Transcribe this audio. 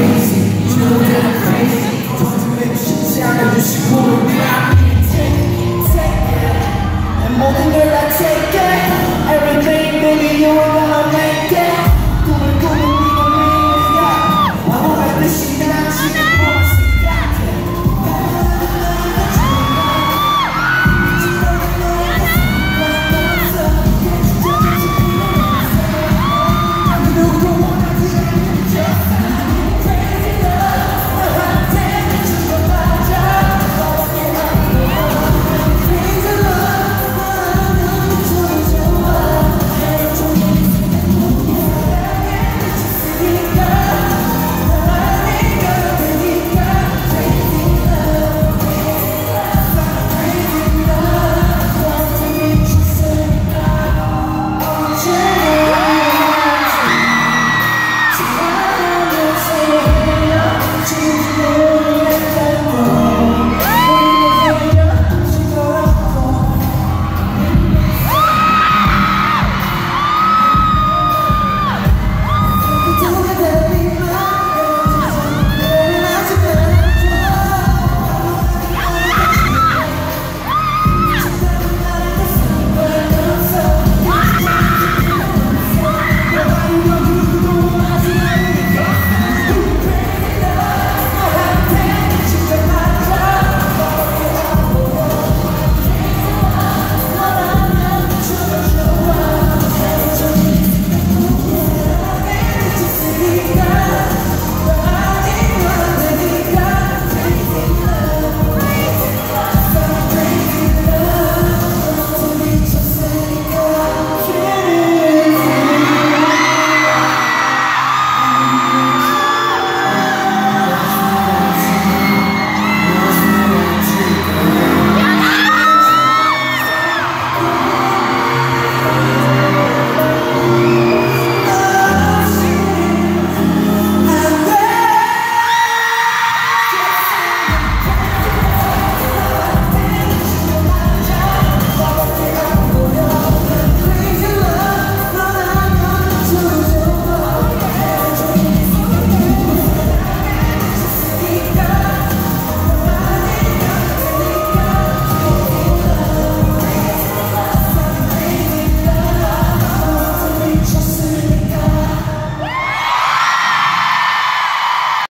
crazy, children are crazy. Contradictions out of this world now.